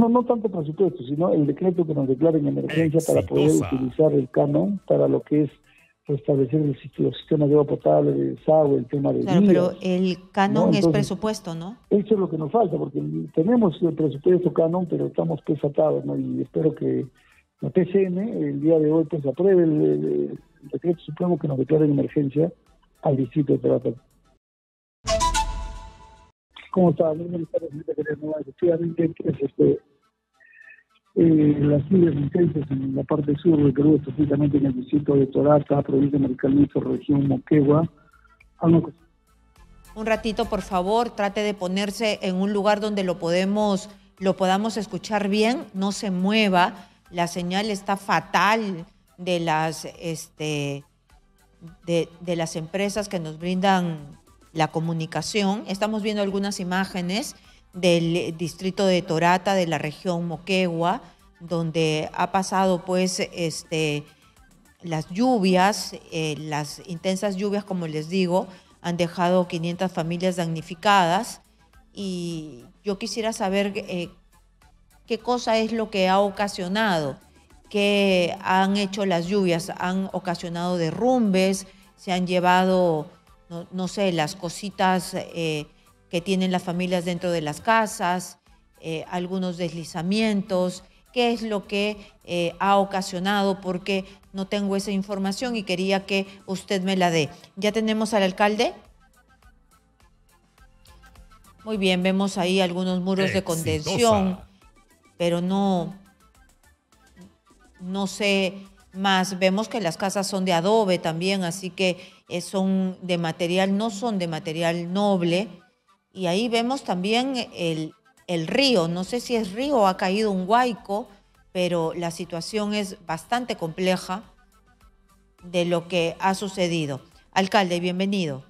No, no tanto presupuesto, sino el decreto que nos declara en emergencia para poder utilizar el canon para lo que es restablecer el, los sistemas de agua potable, de desagüe, el tema de... Claro, pero el canon es presupuesto, ¿no? Eso es lo que nos falta, porque tenemos el presupuesto canon, pero estamos pesatados, ¿no? Y espero que la PCN el día de hoy pues apruebe el, decreto supremo que nos declara en emergencia al distrito de Tarata. ¿Cómo está? Efectivamente, es este, eh, las lluvias intensas en la parte sur de Perú, específicamente en el distrito de Torata, provincia de Maricalito, región Moquegua. Un ratito, por favor, trate de ponerse en un lugar donde lo podemos, lo podamos escuchar bien, no se mueva. La señal está fatal de las, este, de, de las empresas que nos brindan la comunicación. Estamos viendo algunas imágenes del distrito de Torata, de la región Moquegua, donde ha pasado pues este, las lluvias, eh, las intensas lluvias, como les digo, han dejado 500 familias damnificadas. Y yo quisiera saber eh, qué cosa es lo que ha ocasionado, qué han hecho las lluvias, han ocasionado derrumbes, se han llevado, no, sé, las cositas... Eh, que tienen las familias dentro de las casas, eh, algunos deslizamientos, qué es lo que eh, ha ocasionado, porque no tengo esa información y quería que usted me la dé. ¿Ya tenemos al alcalde? Muy bien, vemos ahí algunos muros de contención, pero no, no sé más. Vemos que las casas son de adobe también, así que eh, son de material, no son de material noble y ahí vemos también el, el río. No sé si es río o ha caído un huaico, pero la situación es bastante compleja de lo que ha sucedido. Alcalde, bienvenido.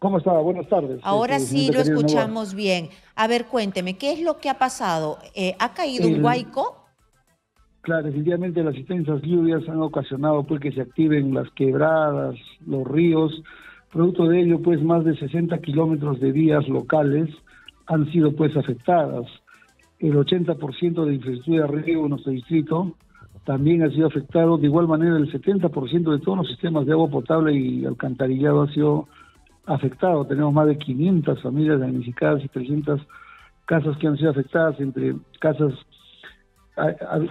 ¿Cómo está? Buenas tardes. Ahora este, sí lo escuchamos bien. A ver, cuénteme, ¿qué es lo que ha pasado? Eh, ¿Ha caído un huaico? Claro, definitivamente las intensas lluvias han ocasionado pues que se activen las quebradas, los ríos, Producto de ello, pues más de 60 kilómetros de vías locales han sido pues afectadas. El 80% de infraestructura de riego en nuestro distrito también ha sido afectado. De igual manera, el 70% de todos los sistemas de agua potable y alcantarillado ha sido afectado. Tenemos más de 500 familias damnificadas y 300 casas que han sido afectadas, entre casas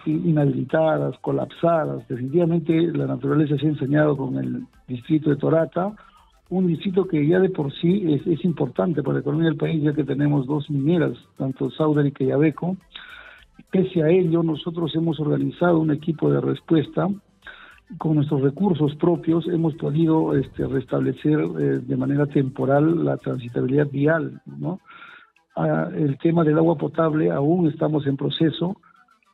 inhabilitadas, colapsadas. Definitivamente la naturaleza se ha enseñado con el distrito de Torata un distrito que ya de por sí es, importante para la economía del país, ya que tenemos dos mineras, tanto Sauder y Queyabeco. Pese a ello, nosotros hemos organizado un equipo de respuesta con nuestros recursos propios hemos podido este, restablecer eh, de manera temporal la transitabilidad vial. ¿no? Ah, el tema del agua potable aún estamos en proceso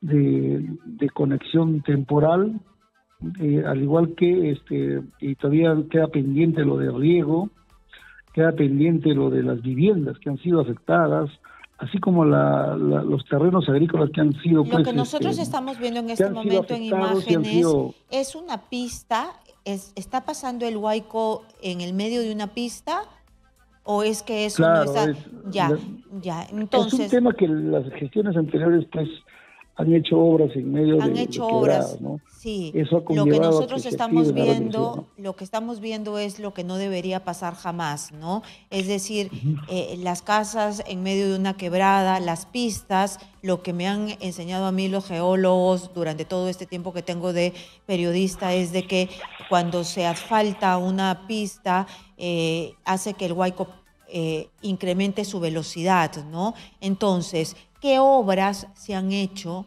de, de conexión temporal eh, al igual que este y todavía queda pendiente lo de riego, queda pendiente lo de las viviendas que han sido afectadas, así como los terrenos agrícolas que han sido... Lo que pues, nosotros este, estamos viendo en este momento en imágenes es una pista, es, ¿está pasando el huaico en el medio de una pista? ¿O es que eso no está...? ya, ya, entonces... Es un tema que las gestiones anteriores pues han hecho obras en medio han de, hecho obras, ¿no? Sí. Eso lo que nosotros estamos viendo, lo que estamos viendo es lo que no debería pasar jamás, ¿no? Es decir, eh, las casas en medio de una quebrada, las pistas, lo que me han enseñado a mí los geólogos durante todo este tiempo que tengo de periodista es de que cuando se asfalta una pista eh, hace que el huaico eh, incremente su velocidad, ¿no? Entonces, ¿Qué obras se han hecho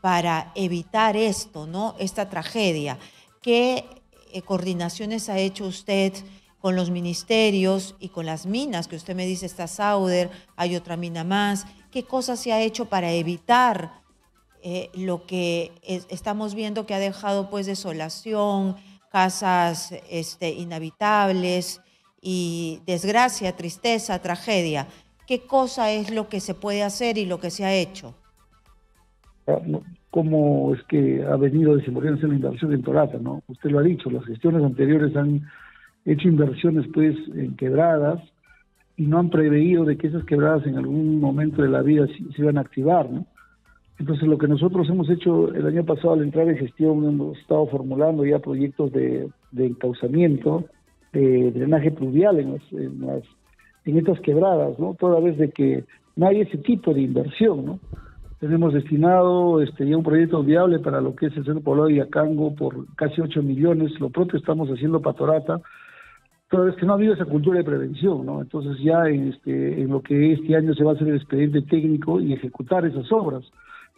para evitar esto, ¿no? esta tragedia? ¿Qué eh, coordinaciones ha hecho usted con los ministerios y con las minas? Que usted me dice está Sauder, hay otra mina más. ¿Qué cosas se ha hecho para evitar eh, lo que estamos viendo que ha dejado pues desolación, casas este, inhabitables y desgracia, tristeza, tragedia? Qué cosa es lo que se puede hacer y lo que se ha hecho. Ah, ¿Cómo es que ha venido desenvolviéndose la inversión en Torata? ¿no? Usted lo ha dicho, las gestiones anteriores han hecho inversiones pues en quebradas y no han preveído de que esas quebradas en algún momento de la vida se, iban a activar. ¿no? Entonces, lo que nosotros hemos hecho el año pasado al entrar en gestión, hemos estado formulando ya proyectos de, de encauzamiento, de drenaje pluvial en, las, en, estas quebradas, ¿no? Toda vez de que no hay ese tipo de inversión, ¿no? Tenemos destinado este, ya un proyecto viable para lo que es el Centro Poblado de Yacango por casi 8 millones, lo propio estamos haciendo Patorata, toda vez que no ha habido esa cultura de prevención, ¿no? Entonces ya en, este, en lo que este año se va a hacer el expediente técnico y ejecutar esas obras.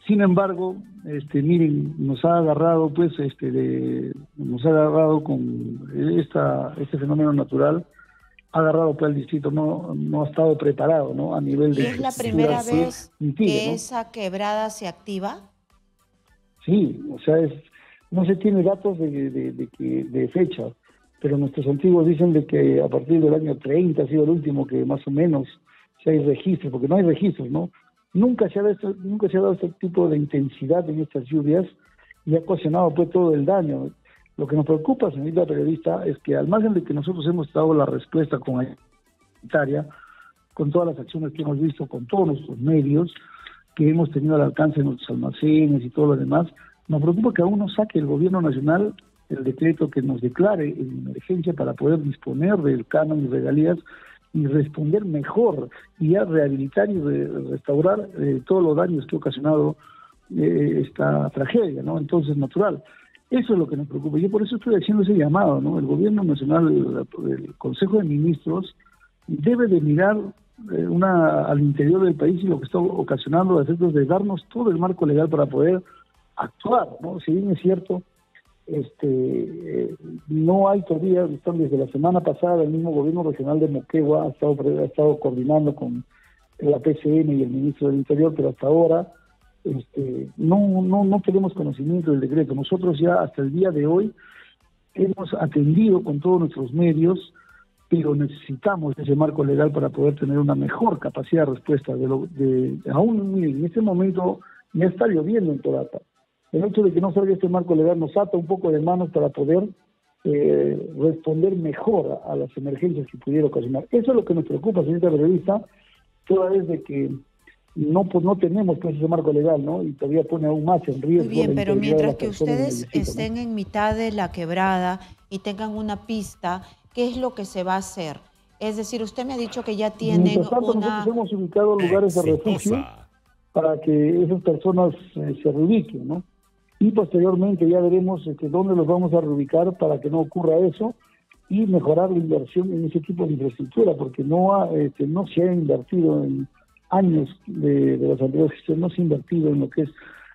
Sin embargo, este, miren, nos ha agarrado, pues, este, de, nos ha agarrado con esta, este fenómeno natural, agarrado pues el distrito, no, no ha estado preparado, ¿no? A nivel de. ¿Es la primera vez que esa quebrada se activa? Sí, o sea, es, no se tiene datos de, de, de, de fecha, pero nuestros antiguos dicen de que a partir del año 30 ha sido el último que más o menos se hay registros, porque no hay registros, ¿no? Nunca se, ha dado, nunca se ha dado este tipo de intensidad en estas lluvias y ha ocasionado pues todo el daño. Lo que nos preocupa, señorita periodista, es que al margen de que nosotros hemos dado la respuesta con con todas las acciones que hemos visto, con todos nuestros medios, que hemos tenido al alcance de nuestros almacenes y todo lo demás, nos preocupa que aún no saque el gobierno nacional el decreto que nos declare en emergencia para poder disponer del canon y regalías y responder mejor y a rehabilitar y restaurar eh, todos los daños que ha ocasionado eh, esta tragedia, ¿no? Entonces, natural. Eso es lo que nos preocupa. Yo por eso estoy haciendo ese llamado, ¿no? El gobierno nacional, el, Consejo de Ministros, debe de mirar eh, una al interior del país y lo que está ocasionando efectos de darnos todo el marco legal para poder actuar, ¿no? Si bien es cierto, este, eh, no hay todavía, están desde la semana pasada, el mismo gobierno regional de Moquegua ha estado, ha estado coordinando con la PCM y el ministro del Interior, pero hasta ahora este, no, no, no tenemos conocimiento del decreto. Nosotros ya hasta el día de hoy hemos atendido con todos nuestros medios, pero necesitamos ese marco legal para poder tener una mejor capacidad de respuesta. De, lo, de aún en este momento ya está lloviendo en Torata el hecho de que no salga este marco legal nos ata un poco de manos para poder eh, responder mejor a, las emergencias que pudiera ocasionar. Eso es lo que nos preocupa, señorita periodista, toda vez de que no pues no tenemos pues ese marco legal, ¿no? Y todavía pone aún más en riesgo. Muy bien, pero mientras que ustedes estén en mitad de la quebrada y tengan una pista, ¿qué es lo que se va a hacer? Es decir, usted me ha dicho que ya tienen tanto, una... Nosotros hemos ubicado lugares de refugio para que esas personas eh, se reubiquen, ¿no? y posteriormente ya veremos este, dónde los vamos a reubicar para que no ocurra eso y mejorar la inversión en ese tipo de infraestructura, porque no, ha, este, no se ha invertido en años de, de las anteriores no se ha invertido en lo que es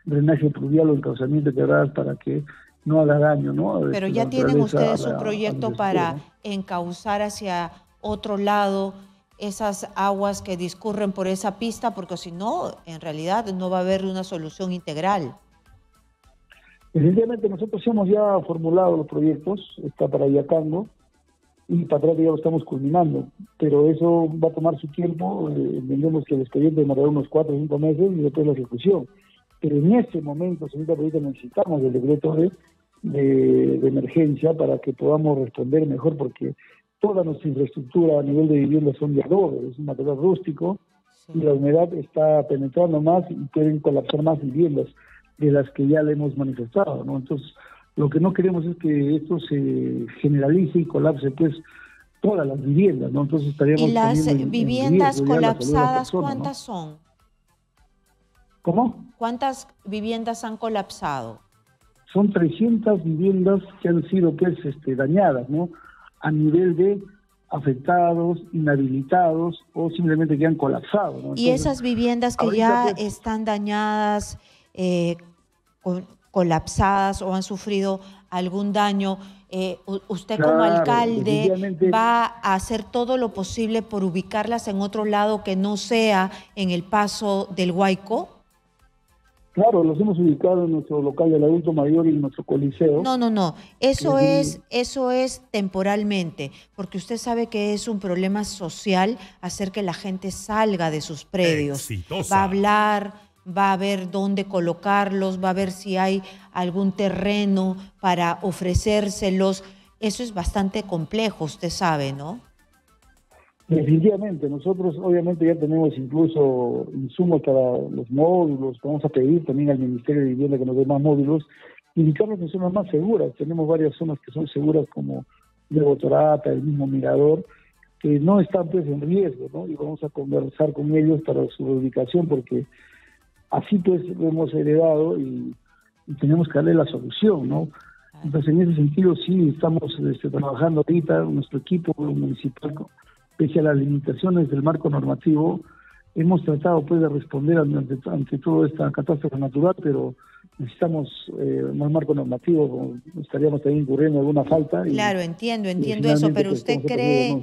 drenaje pluvial o encauzamiento de quebradas para que no haga daño. ¿no? Pero este, ya tienen ustedes un proyecto para encauzar hacia otro lado esas aguas que discurren por esa pista, porque si no, en realidad no va a haber una solución integral. Evidentemente nosotros hemos ya formulado los proyectos, está para Yacango, y para atrás ya lo estamos culminando, pero eso va a tomar su tiempo, eh, entendemos que el expediente demorará unos cuatro o cinco meses y después la ejecución. Pero en este momento, señorita Presidenta, necesitamos el decreto de, de, emergencia para que podamos responder mejor, porque toda nuestra infraestructura a nivel de vivienda son de adobe, es un material rústico, y la humedad está penetrando más y pueden colapsar más viviendas de las que ya le hemos manifestado, ¿no? Entonces, lo que no queremos es que esto se generalice y colapse, pues, todas las viviendas, ¿no? Entonces estaríamos... ¿Y las viviendas colapsadas cuántas son? ¿Cómo? ¿Cuántas viviendas han colapsado? Son 300 viviendas que han sido, pues, este, dañadas, ¿no? A nivel de afectados, inhabilitados o simplemente que han colapsado. ¿no? y esas viviendas que ya pues, están dañadas, eh, colapsadas o han sufrido algún daño, eh, usted como alcalde va a hacer todo lo posible por ubicarlas en otro lado que no sea en el paso del Huayco. Claro, los hemos ubicado en nuestro local del adulto mayor y en nuestro coliseo. No, no, no. Eso es, eso es temporalmente, porque usted sabe que es un problema social hacer que la gente salga de sus predios. Va a hablar, va a ver dónde colocarlos, va a ver si hay algún terreno para ofrecérselos. Eso es bastante complejo, usted sabe, ¿no? Definitivamente, nosotros obviamente ya tenemos incluso insumos para los módulos, vamos a pedir también al Ministerio de Vivienda que nos dé más módulos, indicarnos en zonas más seguras, tenemos varias zonas que son seguras como de Botorata, el mismo Mirador, que no están pues en riesgo, ¿no? Y vamos a conversar con ellos para su ubicación porque así pues lo hemos heredado y, tenemos que darle la solución, ¿no? Entonces en ese sentido sí estamos este, trabajando ahorita, nuestro equipo municipal pese a las limitaciones del marco normativo, hemos tratado pues de responder ante, ante toda esta catástrofe natural, pero necesitamos eh, un marco normativo, estaríamos también incurriendo en alguna falta. claro, entiendo, entiendo eso, pero pues, usted cree,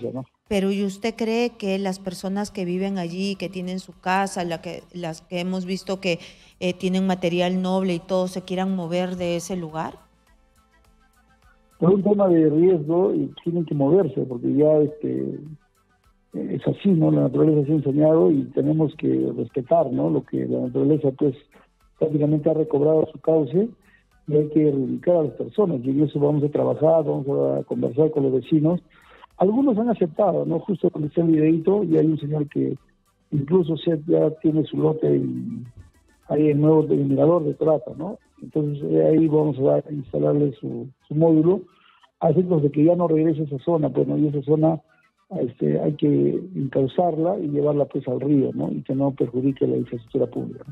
pero ¿y usted cree que las personas que viven allí, que tienen su casa, la que, las que hemos visto que eh, tienen material noble y todo, se quieran mover de ese lugar? Por un tema de riesgo y tienen que moverse, porque ya este es así, ¿no? La naturaleza se ha enseñado y tenemos que respetar, ¿no? Lo que la naturaleza, pues, prácticamente ha recobrado su cauce y hay que reivindicar a las personas. Y en eso vamos a trabajar, vamos a conversar con los vecinos. Algunos han aceptado, ¿no? Justo cuando está el videito y hay un señor que incluso ya tiene su lote y hay el nuevo mirador de trata, ¿no? Entonces ahí vamos a instalarle su, su módulo a efectos de que ya no regrese a esa zona, pues, ¿no? Y esa zona este, hay que encauzarla y llevarla pues al río, ¿no? Y que no perjudique la infraestructura pública.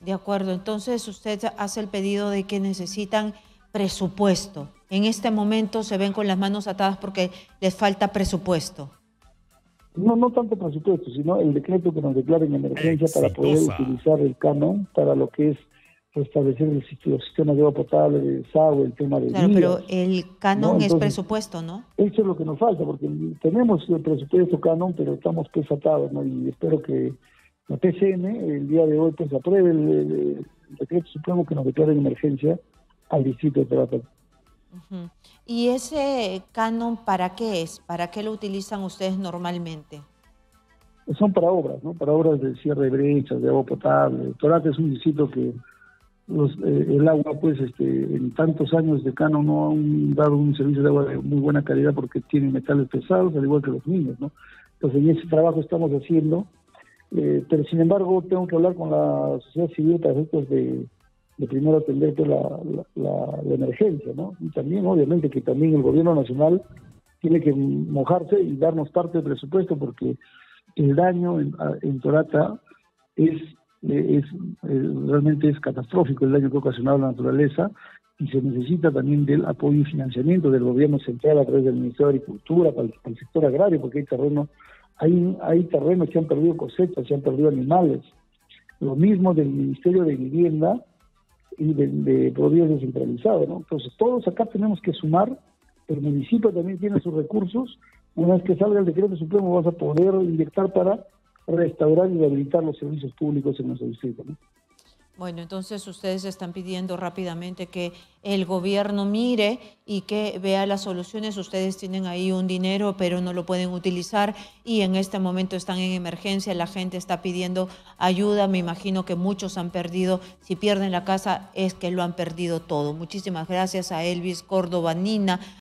De acuerdo, entonces usted hace el pedido de que necesitan presupuesto. En este momento se ven con las manos atadas porque les falta presupuesto. No, no tanto presupuesto, sino el decreto que nos declara en emergencia para poder utilizar el canon para lo que es restablecer el, los sistemas de agua potable, de desagüe, el tema de Claro, pero el canon es presupuesto, ¿no? Eso es lo que nos falta, porque tenemos el presupuesto canon, pero estamos pesatados, ¿no? Y espero que la PCN el día de hoy pues apruebe el, decreto supremo que nos declara en emergencia al distrito de Tarata. ¿Y ese canon para qué es? ¿Para qué lo utilizan ustedes normalmente? Son para obras, ¿no? Para obras de cierre de brechas, de agua potable. Torate es un distrito que eh, el agua, pues, este, en tantos años de Cano no han dado un servicio de agua de muy buena calidad porque tiene metales pesados, al igual que los niños, ¿no? Entonces, en ese trabajo estamos haciendo, eh, pero sin embargo, tengo que hablar con la sociedad civil para efectos de, primero atender pues, la, la, emergencia, ¿no? Y también, obviamente, que también el gobierno nacional tiene que mojarse y darnos parte del presupuesto porque el daño en, Torata es es, realmente es catastrófico el daño que ha ocasionado la naturaleza y se necesita también del apoyo y financiamiento del gobierno central a través del Ministerio de Agricultura para el, sector agrario, porque hay terreno, hay, hay terrenos que han perdido cosechas, se han perdido animales. Lo mismo del Ministerio de Vivienda y de, de descentralizado, ¿no? Entonces todos acá tenemos que sumar, el municipio también tiene sus recursos, una vez que salga el decreto supremo vas a poder inyectar para restaurar y rehabilitar los servicios públicos en nuestro distrito. Bueno, entonces ustedes están pidiendo rápidamente que el gobierno mire y que vea las soluciones. Ustedes tienen ahí un dinero, pero no lo pueden utilizar y en este momento están en emergencia. La gente está pidiendo ayuda. Me imagino que muchos han perdido. Si pierden la casa es que lo han perdido todo. Muchísimas gracias a Elvis Córdoba Nina,